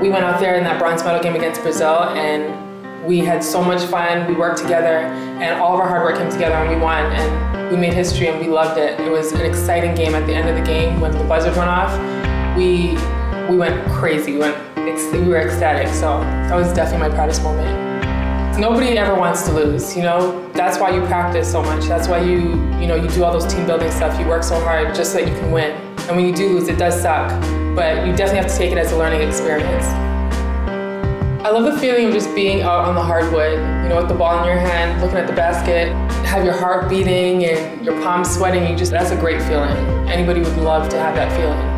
We went out there in that bronze medal game against Brazil and we had so much fun. We worked together and all of our hard work came together and we won and we made history and we loved it. It was an exciting game at the end of the game when the buzzer went off. We we went crazy. We went we were ecstatic. So that was definitely my proudest moment. Nobody ever wants to lose, you know? That's why you practice so much. That's why you, you know, you do all those team building stuff. You work so hard just so that you can win. And when you do lose, it does suck. But you definitely have to take it as a learning experience. I love the feeling of just being out on the hardwood, you know, with the ball in your hand, looking at the basket, have your heart beating and your palms sweating. You just, that's a great feeling. Anybody would love to have that feeling.